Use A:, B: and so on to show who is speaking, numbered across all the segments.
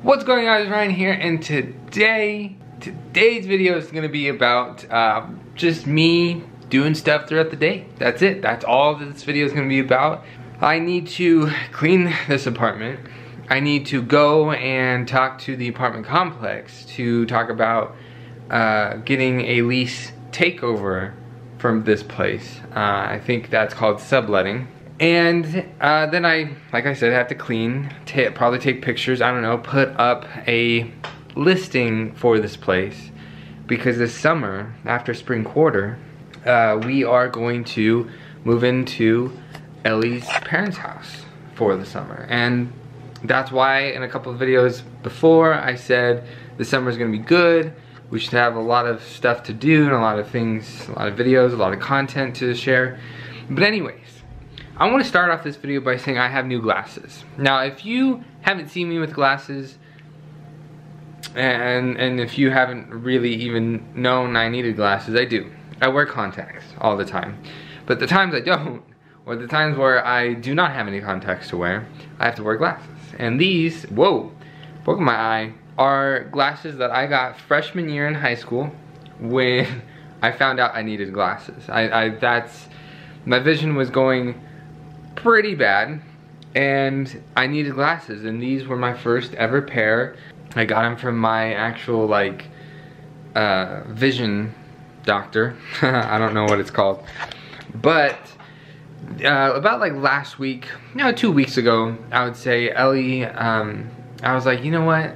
A: What's going on, it's Ryan here, and today, today's video is gonna be about uh, just me doing stuff throughout the day. That's it, that's all this video is gonna be about. I need to clean this apartment. I need to go and talk to the apartment complex to talk about uh, getting a lease takeover from this place. Uh, I think that's called subletting. And uh, then I, like I said, have to clean, probably take pictures, I don't know, put up a listing for this place. Because this summer, after spring quarter, uh, we are going to move into Elie's parents' house for the summer. And that's why in a couple of videos before I said the summer is gonna be good. We should have a lot of stuff to do and a lot of things, a lot of videos, a lot of content to share. But anyways, I want to start off this video by saying I have new glasses. Now, if you haven't seen me with glasses, and, and if you haven't really even known I needed glasses, I do. I wear contacts all the time. But the times I don't, or the times where I do not have any contacts to wear, I have to wear glasses. And these, whoa, poke my eye, are glasses that I got freshman year in high school when I found out I needed glasses. I, I that's, my vision was going pretty bad and I needed glasses and these were my first ever pair. I got them from my actual like uh, vision doctor. I don't know what it's called. But uh, about like last week, no, two weeks ago, I would say, Elie, um, I was like, you know what?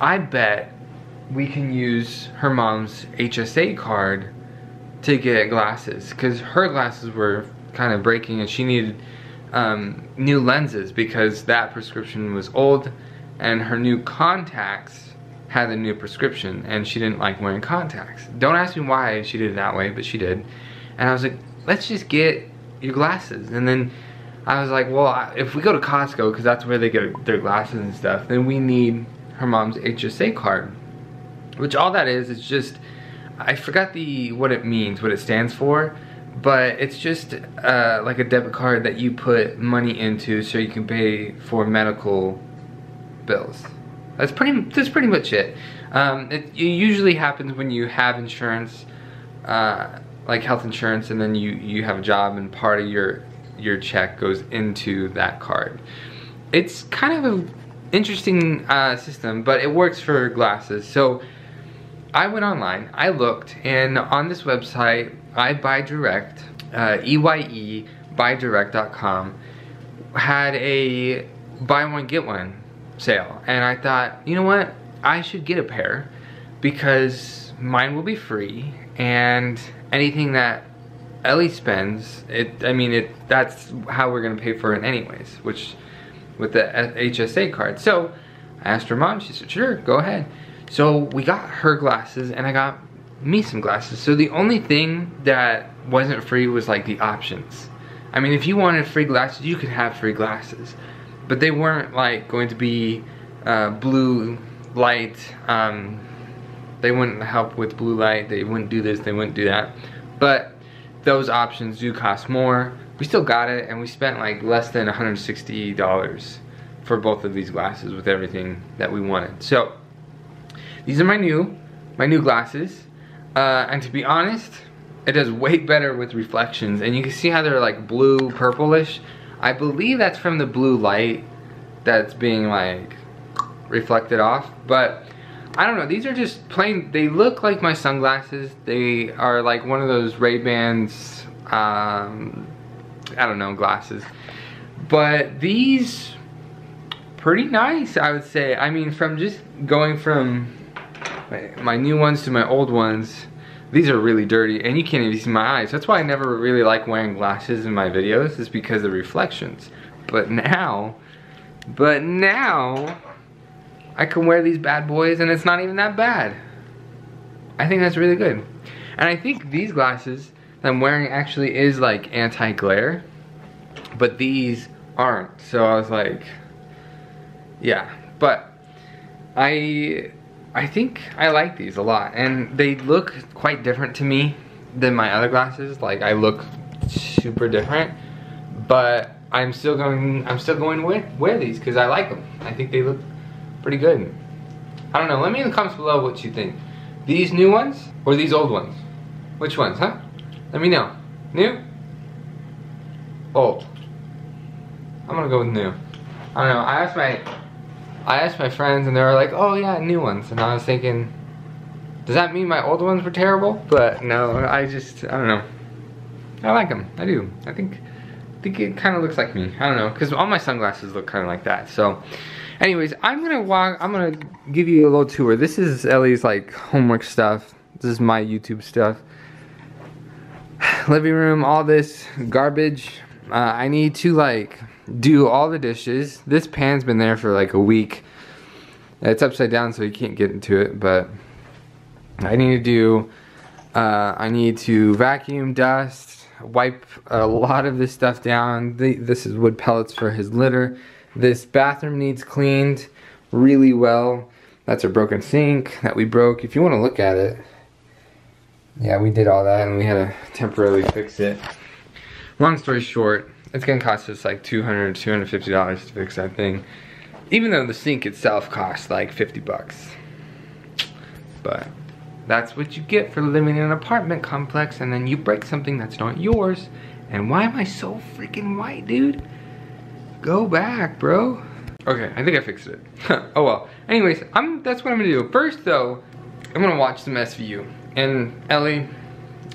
A: I bet we can use her mom's HSA card to get glasses because her glasses were kind of breaking and she needed um, new lenses because that prescription was old and her new contacts had a new prescription and she didn't like wearing contacts. Don't ask me why she did it that way, but she did. And I was like, let's just get your glasses. And then I was like, well, if we go to Costco, because that's where they get their glasses and stuff, then we need her mom's HSA card. Which all that is, is just, I forgot the what it means, what it stands for but it's just uh, like a debit card that you put money into so you can pay for medical bills. That's pretty. That's pretty much it. Um, it, it, usually happens when you have insurance, uh, like health insurance, and then you you have a job, and part of your your check goes into that card. It's kind of an interesting uh, system, but it works for glasses. So I went online, I looked, and on this website I buy direct, uh, EYE buydirect.com had a buy one get one sale. And I thought you know what? I should get a pair because mine will be free and anything that Elie spends it I mean it that's how we're gonna pay for it anyways which with the HSA card. So I asked her mom she said sure go ahead. So we got her glasses and I got me some glasses. So the only thing that wasn't free was like the options. I mean, if you wanted free glasses, you could have free glasses. But they weren't like going to be uh, blue light. Um, they wouldn't help with blue light. They wouldn't do this, they wouldn't do that. But those options do cost more. We still got it and we spent like less than $160 for both of these glasses with everything that we wanted. So these are my new, my new glasses. Uh, and to be honest, it does way better with reflections. And you can see how they're like blue, purplish. I believe that's from the blue light that's being like reflected off. But I don't know, these are just plain, they look like my sunglasses. They are like one of those Ray-Bans, um, I don't know, glasses. But these, pretty nice, I would say. I mean, from just going from my new ones to my old ones, these are really dirty and you can't even see my eyes. That's why I never really like wearing glasses in my videos is because of reflections. But now, but now, I can wear these bad boys and it's not even that bad. I think that's really good. And I think these glasses that I'm wearing actually is like anti-glare, but these aren't. So I was like, yeah. But I I think I like these a lot and they look quite different to me than my other glasses like I look super different but I'm still going I'm still going wear, wear these because I like them I think they look pretty good. I don't know, let me in the comments below what you think. These new ones or these old ones? Which ones, huh? Let me know. New? Old. I'm gonna go with new. I don't know, I asked my I asked my friends and they were like, oh yeah, new ones. And I was thinking, does that mean my old ones were terrible? But no, I just, I don't know. I like them, I do. I think, I think it kind of looks like me. I don't know, because all my sunglasses look kind of like that. So, anyways, I'm gonna walk, I'm gonna give you a little tour. This is Elie's like homework stuff. This is my YouTube stuff. Living room, all this garbage. Uh, I need to like do all the dishes. This pan's been there for like a week. It's upside down so you can't get into it, but I need to do, uh, I need to vacuum, dust, wipe a lot of this stuff down. The, this is wood pellets for his litter. This bathroom needs cleaned really well. That's a broken sink that we broke. If you want to look at it, yeah, we did all that and we had to temporarily fix it. Long story short, it's gonna cost us like 200 $250 to fix that thing. Even though the sink itself costs like 50 bucks. But that's what you get for living in an apartment complex and then you break something that's not yours. And why am I so freaking white, dude? Go back, bro. Okay, I think I fixed it. oh well. Anyways, I'm that's what I'm gonna do. First though, I'm gonna watch some SVU. And Elie,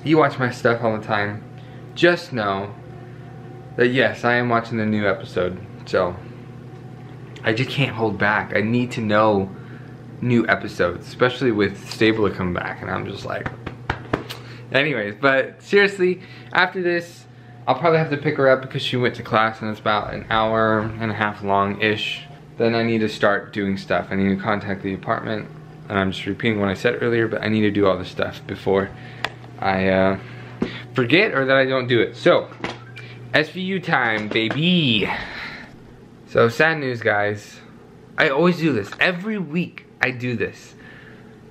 A: you watch my stuff all the time. Just know that yes, I am watching the new episode. So I just can't hold back. I need to know new episodes, especially with Stabler come back, and I'm just like. Anyways, but seriously, after this, I'll probably have to pick her up because she went to class and it's about an hour and a half long-ish. Then I need to start doing stuff. I need to contact the apartment, and I'm just repeating what I said earlier, but I need to do all this stuff before I uh, forget or that I don't do it. So, SVU time, baby. So sad news, guys. I always do this. Every week I do this.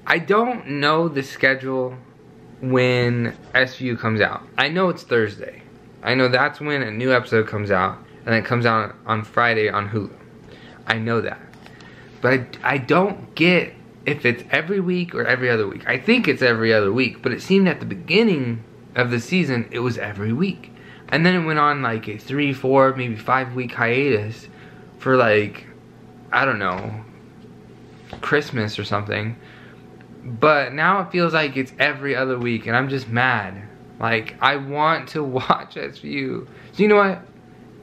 A: I don't know the schedule when SVU comes out. I know it's Thursday. I know that's when a new episode comes out, and it comes out on Friday on Hulu. I know that. But I, I don't get if it's every week or every other week. I think it's every other week, but it seemed at the beginning of the season it was every week. And then it went on like a three, four, maybe five week hiatus for like, I don't know, Christmas or something. But now it feels like it's every other week and I'm just mad. Like, I want to watch SVU. So you know what?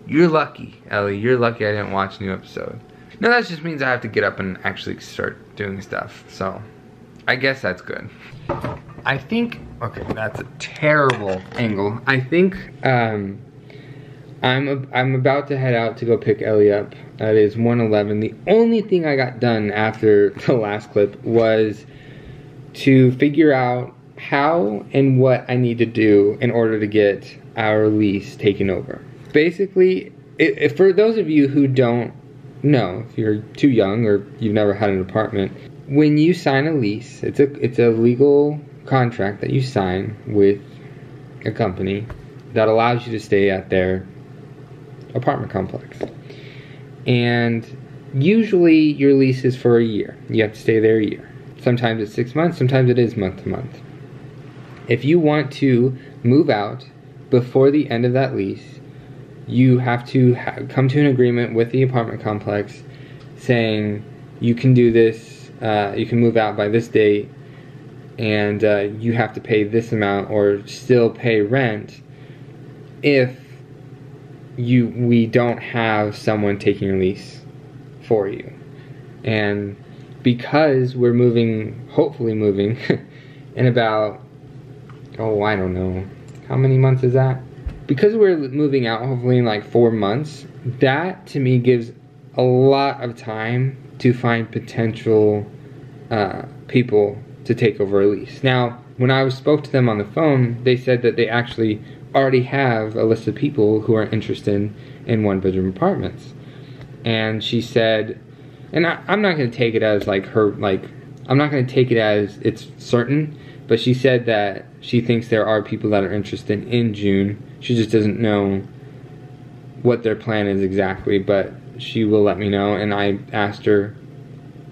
A: You're lucky, Elie. You're lucky I didn't watch a new episode. No, that just means I have to get up and actually start doing stuff. So, I guess that's good. I think, okay, that's a terrible angle. I think um, I'm, a, I'm about to head out to go pick Elie up. That is 111. The only thing I got done after the last clip was to figure out how and what I need to do in order to get our lease taken over. Basically, it, for those of you who don't know, if you're too young or you've never had an apartment, when you sign a lease, it's a it's a legal contract that you sign with a company that allows you to stay at their apartment complex. And usually your lease is for a year. You have to stay there a year. Sometimes it's six months, sometimes it is month to month. If you want to move out before the end of that lease, you have to ha come to an agreement with the apartment complex saying you can do this, uh, you can move out by this date, and uh, you have to pay this amount or still pay rent if you we don't have someone taking a lease for you. And because we're moving hopefully moving in about oh I don't know how many months is that? Because we're moving out hopefully in like four months that to me gives a lot of time to find potential uh, people to take over a lease. Now, when I spoke to them on the phone, they said that they actually already have a list of people who are interested in one bedroom apartments. And she said, and I, am not going to take it as like her, like, I'm not going to take it as it's certain, but she said that she thinks there are people that are interested in June. She just doesn't know what their plan is exactly, but she will let me know. And I asked her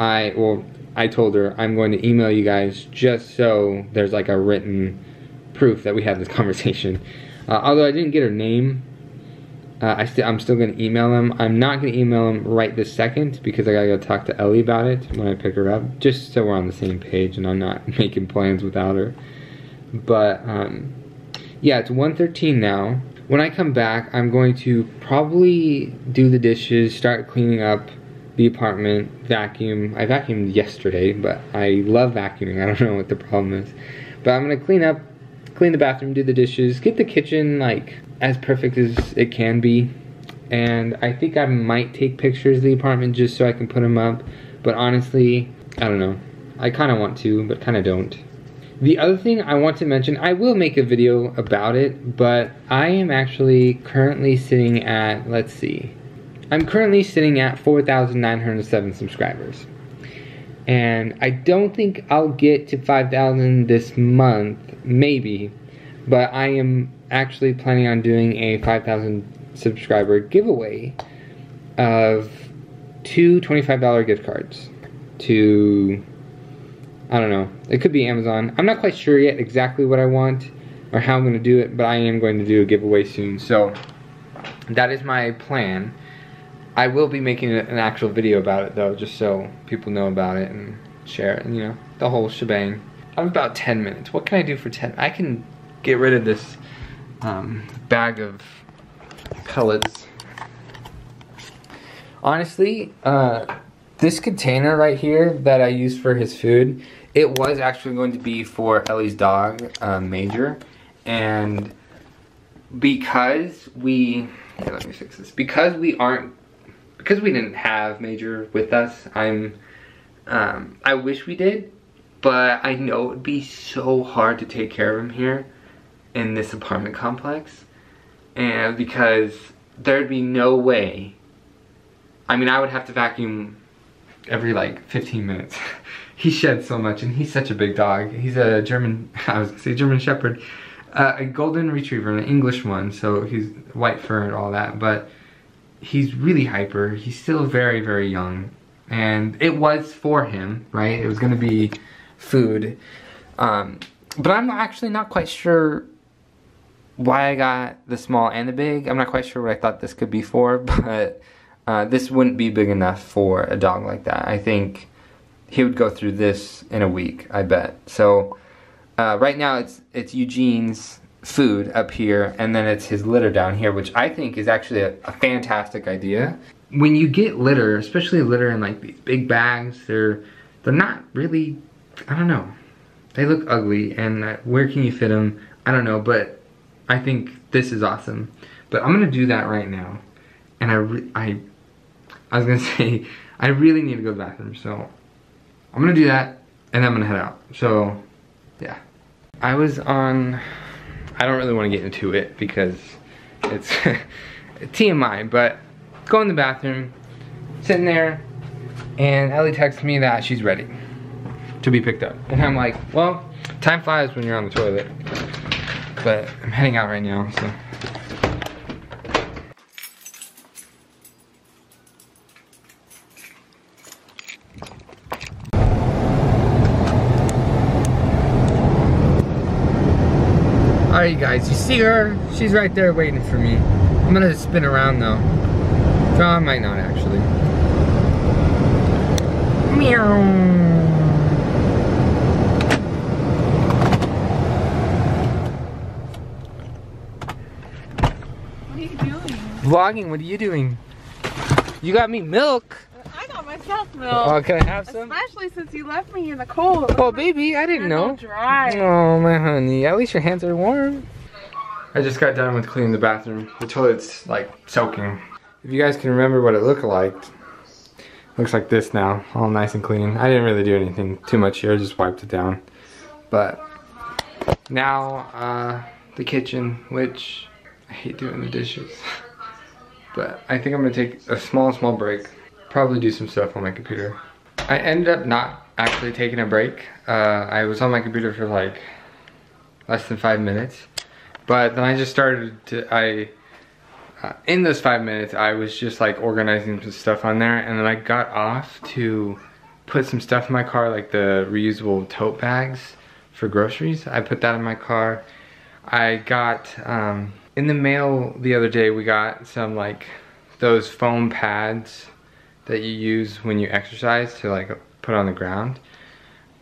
A: I, well, I told her I'm going to email you guys just so there's like a written proof that we had this conversation. Uh, although I didn't get her name, uh, I st I'm still going to email them. I'm not going to email them right this second because I got to go talk to Elie about it when I pick her up, just so we're on the same page and I'm not making plans without her. But um, yeah, it's 1.13 now. When I come back, I'm going to probably do the dishes, start cleaning up the apartment, vacuum. I vacuumed yesterday, but I love vacuuming. I don't know what the problem is. But I'm gonna clean up, clean the bathroom, do the dishes, get the kitchen like as perfect as it can be. And I think I might take pictures of the apartment just so I can put them up. But honestly, I don't know. I kind of want to, but kind of don't. The other thing I want to mention, I will make a video about it, but I am actually currently sitting at, let's see, I'm currently sitting at 4,907 subscribers. And I don't think I'll get to 5,000 this month, maybe, but I am actually planning on doing a 5,000 subscriber giveaway of two $25 gift cards to, I don't know, it could be Amazon. I'm not quite sure yet exactly what I want or how I'm going to do it, but I am going to do a giveaway soon. So that is my plan. I will be making an actual video about it though, just so people know about it and share it, and you know, the whole shebang. I'm about 10 minutes. What can I do for 10? I can get rid of this um, bag of pellets. Honestly, uh, this container right here that I use for his food, it was actually going to be for Elie's dog, uh, Major, and because we, here, let me fix this, because we aren't because we didn't have Major with us, I'm, um, I wish we did, but I know it would be so hard to take care of him here in this apartment complex. And because there'd be no way, I mean, I would have to vacuum every like 15 minutes. he sheds so much and he's such a big dog. He's a German, I was gonna say German Shepherd, uh, a golden retriever, an English one, so he's white fur and all that, but he's really hyper. He's still very, very young. And it was for him, right? It was gonna be food. Um, but I'm actually not quite sure why I got the small and the big. I'm not quite sure what I thought this could be for, but uh, this wouldn't be big enough for a dog like that. I think he would go through this in a week, I bet. So uh, right now it's it's Eugene's food up here and then it's his litter down here, which I think is actually a, a fantastic idea. When you get litter, especially litter in like these big bags, they're they're not really, I don't know. They look ugly and uh, where can you fit them? I don't know, but I think this is awesome. But I'm gonna do that right now. And I, I, I was gonna say, I really need to go to the bathroom, so I'm gonna do that and I'm gonna head out. So, yeah. I was on I don't really want to get into it because it's TMI, but go in the bathroom, sitting there, and Elie texts me that she's ready to be picked up. And I'm like, well, time flies when you're on the toilet. But I'm heading out right now, so. Guys, you see her? She's right there waiting for me. I'm gonna spin around though. No, I might not actually. Meow.
B: What are you doing?
A: Vlogging, what are you doing? You got me milk.
B: I got milk.
A: Oh, can I have some?
B: Especially since you left me in the cold.
A: Oh, baby, I didn't
B: Hands all
A: know.
B: Dry.
A: Oh, my honey. At least your hands are warm. I just got done with cleaning the bathroom. The toilet's like soaking. If you guys can remember what it looked like, looks like this now, all nice and clean. I didn't really do anything too much here, I just wiped it down. But now, uh, the kitchen, which I hate doing the dishes. but I think I'm gonna take a small, small break. Probably do some stuff on my computer. I ended up not actually taking a break. Uh, I was on my computer for like less than five minutes. But then I just started to, I, uh, in those five minutes, I was just like organizing some stuff on there. And then I got off to put some stuff in my car, like the reusable tote bags for groceries. I put that in my car. I got, um, in the mail the other day, we got some like those foam pads that you use when you exercise to like put on the ground.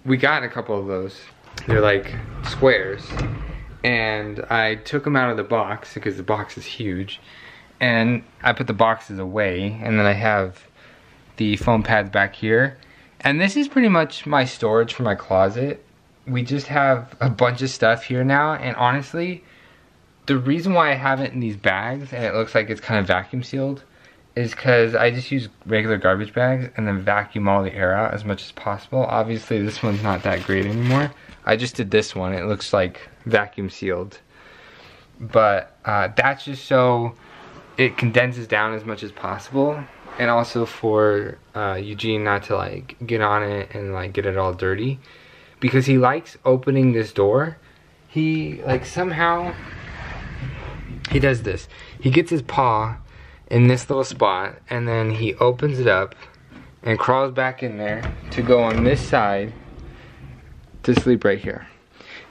A: We got a couple of those. They're like squares. And I took them out of the box because the box is huge. And I put the boxes away and then I have the foam pads back here. And this is pretty much my storage for my closet. We just have a bunch of stuff here now and honestly, the reason why I have it in these bags and it looks like it's kind of vacuum sealed is because I just use regular garbage bags and then vacuum all the air out as much as possible. Obviously this one's not that great anymore. I just did this one. It looks like vacuum sealed. But uh, that's just so it condenses down as much as possible. And also for uh, Eugene not to like get on it and like get it all dirty. Because he likes opening this door. He like somehow, he does this. He gets his paw in this little spot and then he opens it up and crawls back in there to go on this side to sleep right here.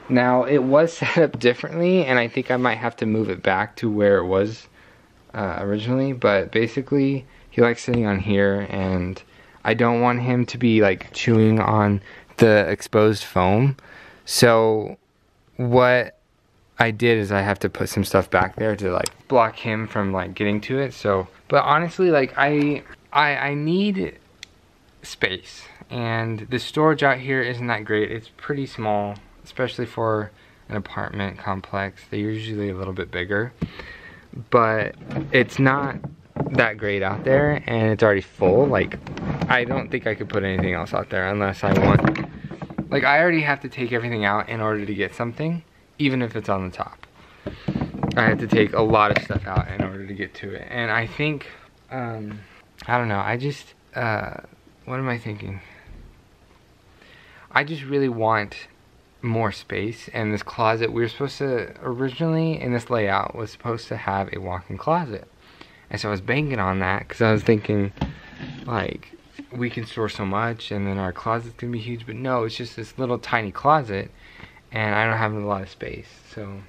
A: Now it was set up differently and I think I might have to move it back to where it was uh, originally but basically he likes sitting on here and I don't want him to be like chewing on the exposed foam so what I did is I have to put some stuff back there to like block him from like getting to it. So, but honestly, like I, I, I need space and the storage out here isn't that great. It's pretty small, especially for an apartment complex. They're usually a little bit bigger, but it's not that great out there and it's already full. Like, I don't think I could put anything else out there unless I want, like I already have to take everything out in order to get something even if it's on the top. I had to take a lot of stuff out in order to get to it. And I think, um, I don't know, I just, uh, what am I thinking? I just really want more space and this closet we were supposed to originally in this layout was supposed to have a walk-in closet and so I was banking on that because I was thinking like we can store so much and then our closet's gonna be huge but no it's just this little tiny closet and I don't have a lot of space so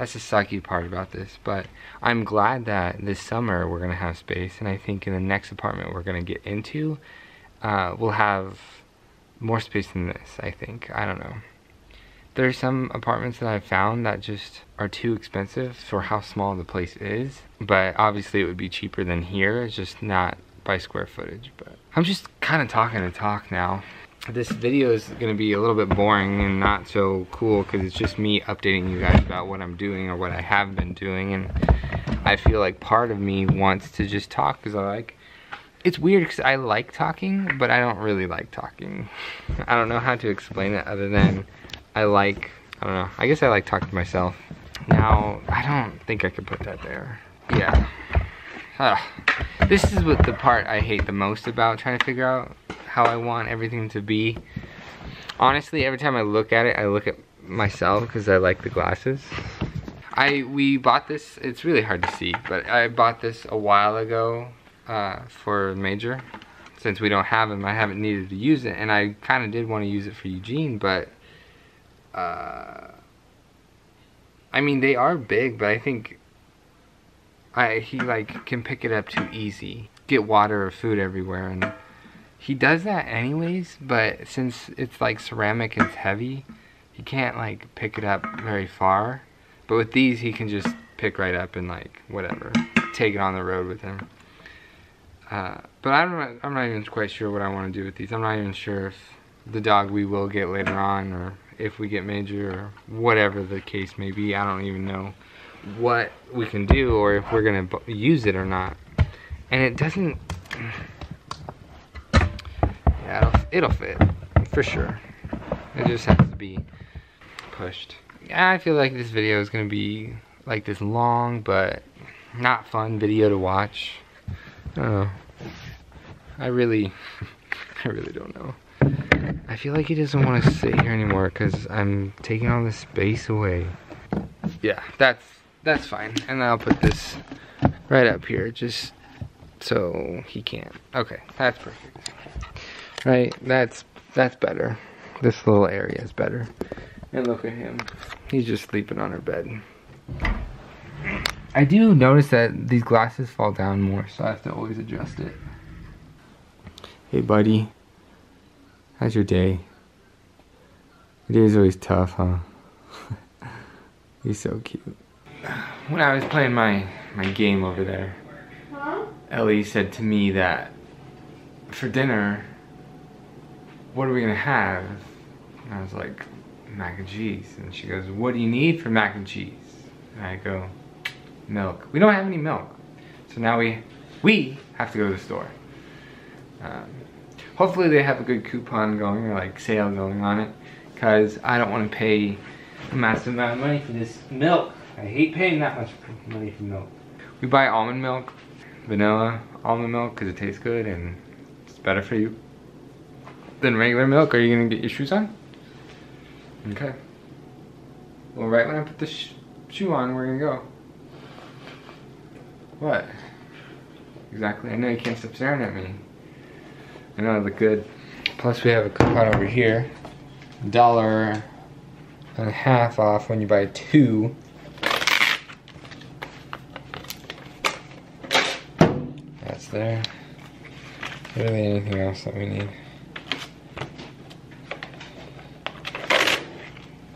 A: that's the sucky part about this. But I'm glad that this summer we're gonna have space and I think in the next apartment we're gonna get into uh, we'll have more space than this I think. I don't know. There's some apartments that I've found that just are too expensive for how small the place is but obviously it would be cheaper than here it's just not by square footage but I'm just kind of talking to talk now this video is to be a little bit boring and not so cool because it's just me updating you guys about what I'm doing or what I have been doing and I feel like part of me wants to just talk because I like it's weird because I like talking but I don't really like talking. I don't know how to explain it other than I like I don't know I guess I like talking to myself. Now I don't think I could put that there. Yeah Ugh. this is what the part I hate the most about trying to figure out how I want everything to be. Honestly, every time I look at it, I look at myself because I like the glasses. I we bought this, it's really hard to see, but I bought this a while ago uh, for Major. Since we don't have him, I haven't needed to use it, and I kind of did want to use it for Eugene, but uh, I mean, they are big, but I think I he like can pick it up too easy. Get water or food everywhere, and he does that anyways, but since it's like ceramic and it's heavy, he can't like pick it up very far. But with these, he can just pick right up and like whatever, take it on the road with him. Uh, but I'm not, I'm not even quite sure what I want to do with these. I'm not even sure if the dog we will get later on or if we get major or whatever the case may be. I don't even know what we can do or if we're to use it or not. And it doesn't yeah, it'll, it'll fit for sure. It just has to be pushed. I feel like this video is gonna be like this long but not fun video to watch. I don't know. I really, I really don't know. I feel like he doesn't want to sit here anymore because I'm taking all the space away. Yeah, that's that's fine. And I'll put this right up here just so he can't. Okay, that's perfect. Right? That's that's better. This little area is better. And look at him. He's just sleeping on her bed. I do notice that these glasses fall down more, so I have to always adjust it. Hey buddy. How's your day? Your day is always tough, huh? He's so cute. When I was playing my, my game over there,
B: Huh?
A: Elie said to me that for dinner, what are we gonna have? And I was like, mac and cheese. And she goes, what do you need for mac and cheese? And I go, milk. We don't have any milk. So now we, we have to go to the store. Um, hopefully they have a good coupon going or like sale going on it. Cause I don't wanna pay a massive amount of money for this milk. I hate paying that much money for milk. We buy almond milk vanilla almond milk because it tastes good and it's better for you than regular milk. Are you gonna get your shoes on? Okay. Well, right when I put the sh shoe on, we're gonna go. What? Exactly. I know you can't stop staring at me. I know I look good. Plus, we have a coupon over here. Dollar and a half off when you buy two. That's there. Really anything else that we need?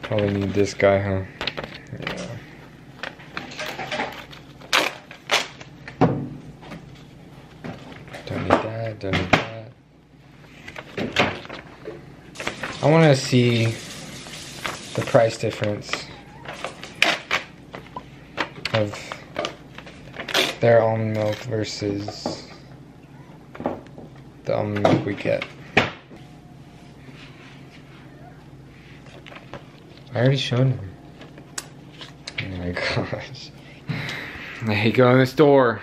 A: Probably need this guy, huh? Yeah. Don't need that, don't need that. I want to see the price difference of their almond milk versus the almond milk we get. I already showed him. Oh my gosh. I hate going to the store.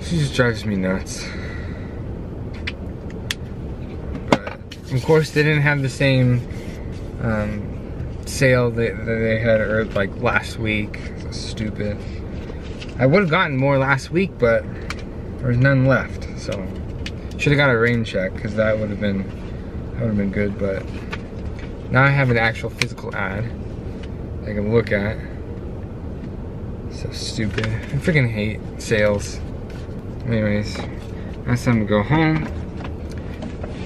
A: She just drives me nuts. But of course they didn't have the same um, sale that, that they had er, like last week. So stupid. I would have gotten more last week, but there was none left. So should have got a rain check because that would have been that would have been good. But now I have an actual physical ad I can look at. So stupid. I freaking hate sales. Anyways, it's time to go home.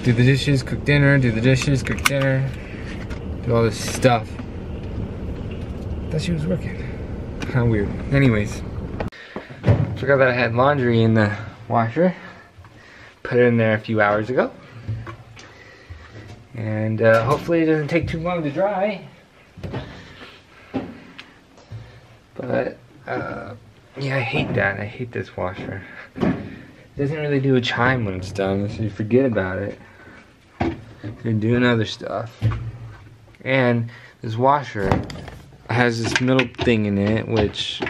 A: Do the dishes, cook dinner, do the dishes, cook dinner, do all this stuff. Thought she was working. How weird. Anyways, forgot that I had laundry in the washer. Put it in there a few hours ago. And uh, hopefully it doesn't take too long to dry. But, uh, yeah, I hate that. I hate this washer. It doesn't really do a chime when it's done, so you forget about it. You're doing other stuff. And this washer has this middle thing in it, which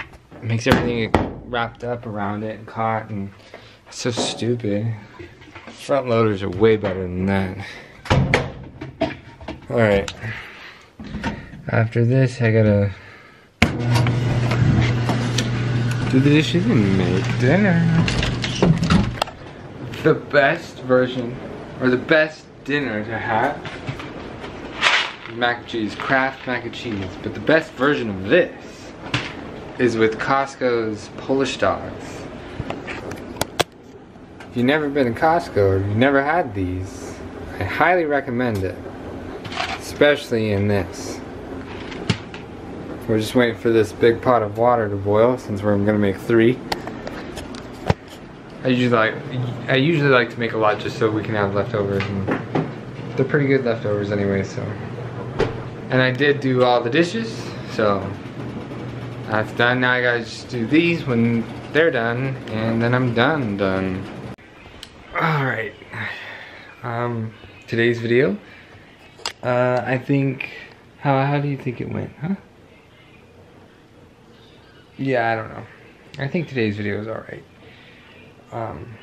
A: makes everything wrapped up around it and caught, and it's so stupid. Front loaders are way better than that. Alright. After this, I gotta do the dishes and make dinner. The best version, or the best dinner to have, mac and cheese, Kraft mac and cheese. But the best version of this is with Costco's Polish dogs. If you've never been to Costco or you've never had these, I highly recommend it. Especially in this. We're just waiting for this big pot of water to boil since we're gonna make three. I usually like I usually like to make a lot just so we can have leftovers and they're pretty good leftovers anyway, so. And I did do all the dishes, so that's done. Now I gotta just do these when they're done, and then I'm done, done. Alright. Um, today's video. Uh, I think, how, how do you think it went, huh? Yeah, I don't know. I think today's video is alright. Um,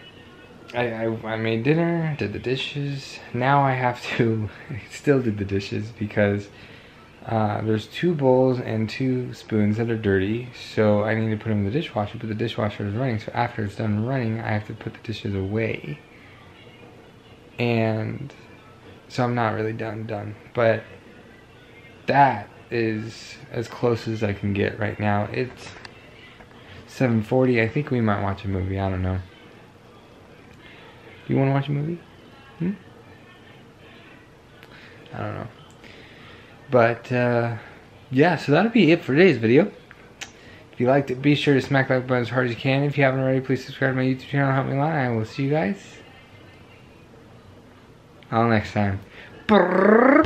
A: I, I, I made dinner, did the dishes. Now I have to still do the dishes because uh, there's two bowls and two spoons that are dirty. So I need to put them in the dishwasher, but the dishwasher is running. So after it's done running, I have to put the dishes away. And so I'm not really done done. But that is as close as I can get right now. It's 7:40. I think we might watch a movie. I don't know. Do you want to watch a movie? Hmm? I don't know. But uh, yeah, so that'll be it for today's video. If you liked it, be sure to smack that button as hard as you can. If you haven't already, please subscribe to my YouTube channel. Help me lot. I will see you guys. Until next time. Brrr.